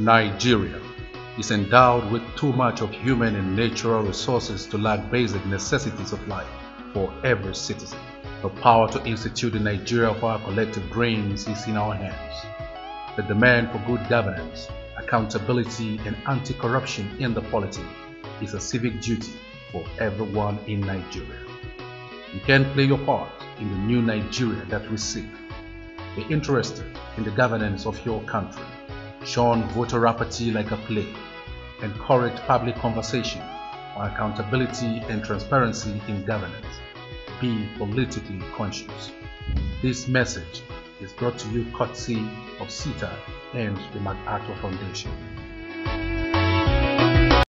Nigeria is endowed with too much of human and natural resources to lack basic necessities of life for every citizen. The power to institute the Nigeria of our collective dreams is in our hands. The demand for good governance, accountability and anti-corruption in the polity is a civic duty for everyone in Nigeria. You can play your part in the new Nigeria that we seek. Be interested in the governance of your country. Shun voter apathy like a plague. Encourage public conversation on accountability and transparency in governance. Be politically conscious. This message is brought to you courtesy of CETA and the MacArthur Foundation.